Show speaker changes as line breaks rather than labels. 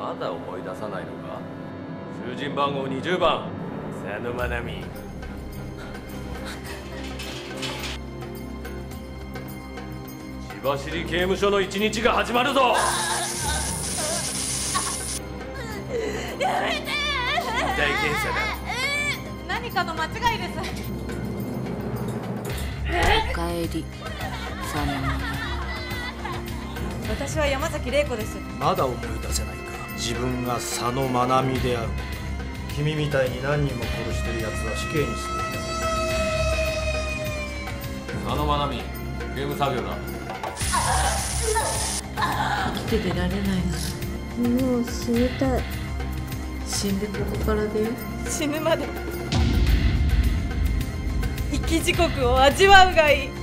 まだ思い出さないのか？囚人番号20番。佐野愛美千葉市刑務所の一日が始まるぞ。
やめて。
身体検査だ。
何かの間違いです。
おかえり佐野
私は山崎玲子です。
まだ思い出せないか自分が佐野愛美である。君みたいに何人も殺してる奴は死刑にすべきだ
佐野愛美ゲーム作業だ。
生きて出られないな
もう死にたい。
ら死んでここから出よ
死ぬまで。生き地獄を味わうがいい